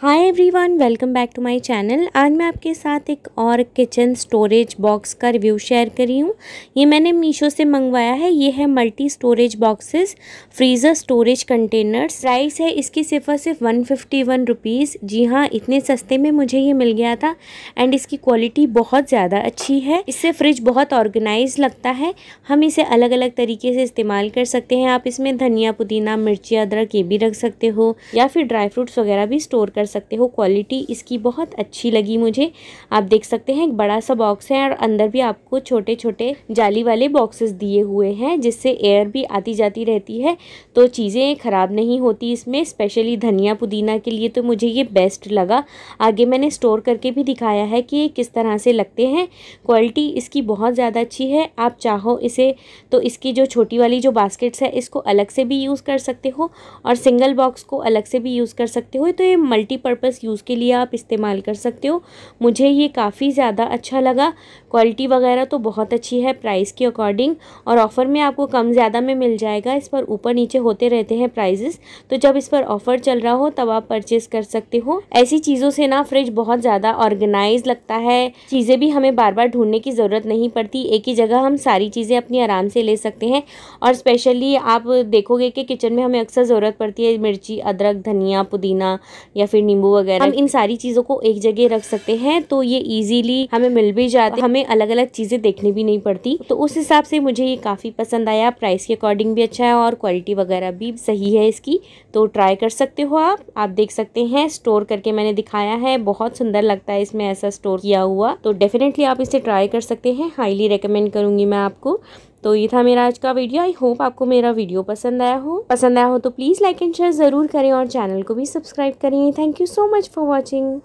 Hi everyone welcome back to my channel आज मैं आपके साथ एक और किचन स्टोरेज बॉक्स का रिव्यू शेयर करी हूँ। ये मैंने मीशो से मंगवाया है। ये है multi storage boxes freezer storage containers price है इसकी सिर्फ़ और सिर्फ़ वन फिफ्टी वन रुपीज़ जी हाँ इतने सस्ते में मुझे ये मिल गया था एंड इसकी क्वालिटी बहुत ज़्यादा अच्छी है। इससे फ्रिज बहुत ऑर्गेनाइज लगता है। हम इसे अलग अलग तरीके से इस्तेमाल कर सकते हैं। आप इसमें धनिया, पुदीना, मिर्ची, अदरक ये भी रख सकते हो या फिर ड्राई फ्रूट्स वगैरह भी स्टोर कर सकते हो। क्वालिटी इसकी बहुत अच्छी लगी मुझे। आप देख सकते हैं, एक बड़ा सा बॉक्स है और अंदर भी आपको छोटे छोटे जाली वाले बॉक्सेस दिए हुए हैं, जिससे एयर भी आती जाती रहती है। तो चीज़ें ख़राब नहीं होती इसमें स्पेशली धनिया पुदीना के लिए तो मुझे ये बेस्ट लगा। आगे मैंने स्टोर करके भी दिखाया है कि ये किस तरह से लगते हैं। क्वालिटी इसकी बहुत ज़्यादा अच्छी है। आप चाहो इसे तो इसकी जो छोटी वाली जो बास्केट्स है, इसको अलग से भी यूज़ कर सकते हो और सिंगल बॉक्स को अलग से भी यूज़ कर सकते हो। तो ये मल्टी मल्टीपर्पज़ यूज़ के लिए आप इस्तेमाल कर सकते हो। मुझे ये काफ़ी ज़्यादा अच्छा लगा। क्वालिटी वगैरह तो बहुत अच्छी है प्राइस के अकॉर्डिंग और ऑफ़र में आपको कम ज़्यादा में मिल जाएगा। इस पर ऊपर नीचे होते रहते हैं प्राइजेस तो जब इस पर ऑफ़र चल रहा हो तब आप परचेस कर सकते हो। ऐसी चीज़ों से ना फ्रिज बहुत ज़्यादा ऑर्गेनाइज लगता है। चीज़ें भी हमें बार बार ढूँढने की ज़रूरत नहीं पड़ती। एक ही जगह हम सारी चीज़ें अपनी आराम से ले सकते हैं। और स्पेशली आप देखोगे कि किचन में हमें अक्सर ज़रूरत पड़ती है मिर्ची, अदरक, धनिया, पुदीना या फिर नींबू वगैरह हम इन सारी चीज़ों को एक जगह रख सकते हैं तो ये इजीली हमें मिल भी जाते, हमें अलग अलग चीज़ें देखनी भी नहीं पड़ती। तो उस हिसाब से मुझे ये काफ़ी पसंद आया प्राइस के अकॉर्डिंग भी अच्छा है और क्वालिटी वगैरह भी सही है इसकी। तो ट्राई कर सकते हो आप आप देख सकते हैं स्टोर करके मैंने दिखाया है, बहुत सुंदर लगता है इसमें ऐसा स्टोर किया हुआ। तो डेफिनेटली आप इसे ट्राई कर सकते हैं हाईली रिकमेंड करूँगी मैं आपको। तो ये था मेरा आज का वीडियो आई होप आपको मेरा वीडियो पसंद आया हो. पसंद आया हो तो प्लीज़ लाइक एंड शेयर ज़रूर करें और चैनल को भी सब्सक्राइब करें. Thank you so much for watching